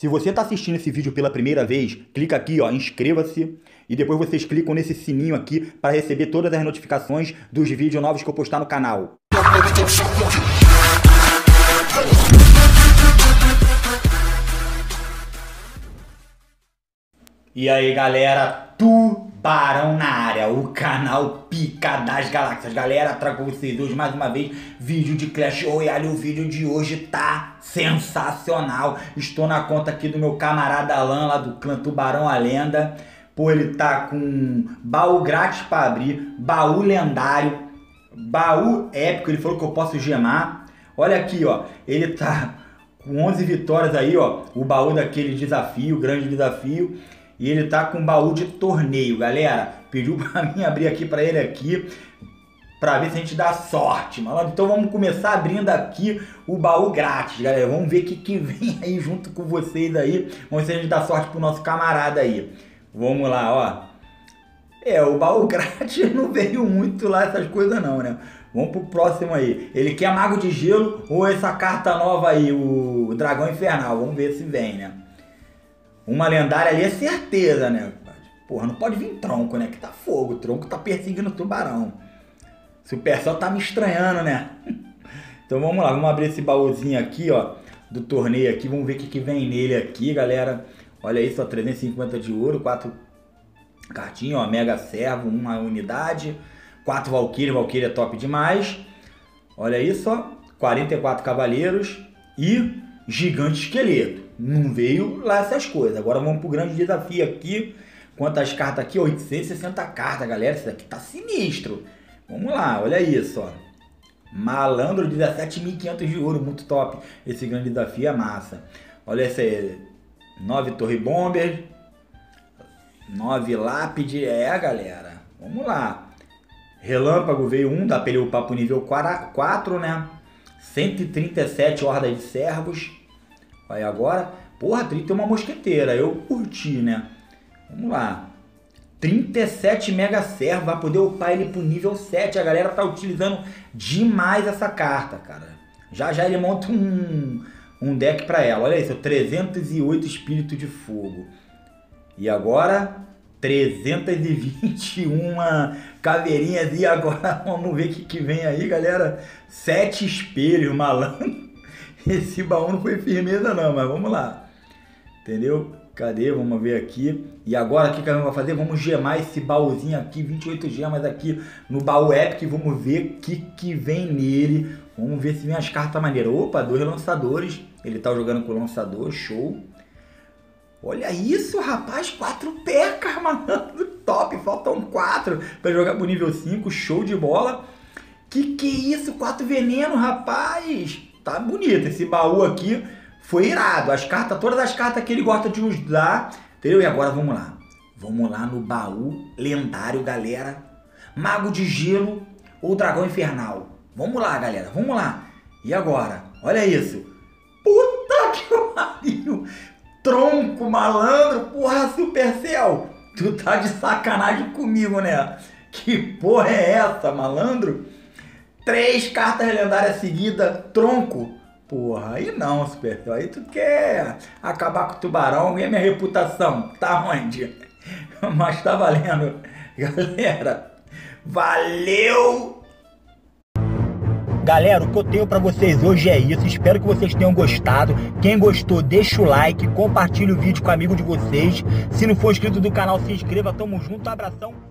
Se você está assistindo esse vídeo pela primeira vez, clica aqui, ó, inscreva-se e depois vocês clicam nesse sininho aqui para receber todas as notificações dos vídeos novos que eu postar no canal. E aí galera, Tubarão na área, o canal Pica das Galáxias. Galera, trago vocês hoje mais uma vez vídeo de Clash Royale. O vídeo de hoje tá sensacional. Estou na conta aqui do meu camarada Alan, lá do clã Tubarão a Lenda. Pô, ele tá com baú grátis para abrir, baú lendário, baú épico. Ele falou que eu posso gemar. Olha aqui, ó, ele tá com 11 vitórias aí, ó. O baú daquele desafio, grande desafio. E ele tá com baú de torneio, galera. Pediu para mim abrir aqui para ele aqui para ver se a gente dá sorte, malandro. Então vamos começar abrindo aqui o baú grátis, galera. Vamos ver o que, que vem aí junto com vocês aí. Vamos ver se a gente dá sorte pro nosso camarada aí. Vamos lá, ó. É, o baú grátis não veio muito lá essas coisas não, né? Vamos pro próximo aí. Ele quer Mago de Gelo ou essa carta nova aí, o Dragão Infernal. Vamos ver se vem, né? Uma lendária ali é certeza, né? Porra, não pode vir tronco, né? Que tá fogo. O tronco tá perseguindo o tubarão. Se o pessoal tá me estranhando, né? Então vamos lá, vamos abrir esse baúzinho aqui, ó. Do torneio aqui. Vamos ver o que, que vem nele aqui, galera. Olha isso, ó. 350 de ouro, 4 cartinhas, ó. Mega servo, uma unidade. 4 Valkyrie, Valkyrie é top demais. Olha isso, ó. 44 cavaleiros e gigante esqueleto. Não veio lá essas coisas. Agora vamos pro grande desafio aqui. Quantas cartas aqui? 860 cartas, galera. Isso daqui tá sinistro. Vamos lá, olha isso, ó. Malandro, 17.500 de ouro, muito top. Esse grande desafio é massa. Olha esse aí. 9 Torre Bomber. 9 Lápide. É, galera. Vamos lá. Relâmpago veio um, dá pra ele upar pro nível 4, né? 137 hordas de servos. Aí agora, porra, 30 é uma mosqueteira. Eu curti, né? Vamos lá. 37 mega servo, vai poder upar ele pro nível 7. A galera tá utilizando demais essa carta, cara. Já já ele monta um, um deck para ela. Olha isso, 308 espírito de fogo. E agora 321 caveirinhas. E agora vamos ver o que, que vem aí, galera. Sete espelhos, malandro. Esse baú não foi firmeza não, mas vamos lá. Entendeu? Cadê? Vamos ver aqui. E agora o que, a gente vai fazer? Vamos gemar esse baúzinho aqui, 28 gemas aqui no baú Epic. Vamos ver o que, que vem nele. Vamos ver se vem as cartas maneiras. Opa, dois lançadores. Ele tá jogando com o lançador, show. Olha isso, rapaz, quatro pecas, mano. Top, faltam quatro para jogar pro nível 5, show de bola. Que que é isso? Quatro veneno, rapaz. Tá bonito esse baú aqui. Foi irado. As cartas, todas as cartas que ele gosta de usar. Entendeu? E agora vamos lá. Vamos lá no baú lendário, galera. Mago de gelo ou dragão infernal. Vamos lá, galera. Vamos lá. E agora? Olha isso. Puta que pariu. Tronco, malandro. Porra, Supercell. Tu tá de sacanagem comigo, né? Que porra é essa, malandro? Três cartas lendárias seguidas, tronco. Porra, aí não, Supercell. Aí tu quer acabar com o tubarão e a minha reputação. Tá onde? Mas tá valendo. Galera, valeu! Galera, o que eu tenho para vocês hoje é isso. Espero que vocês tenham gostado. Quem gostou, deixa o like, compartilha o vídeo com o amigo de vocês. Se não for inscrito do canal, se inscreva. Tamo junto, abração!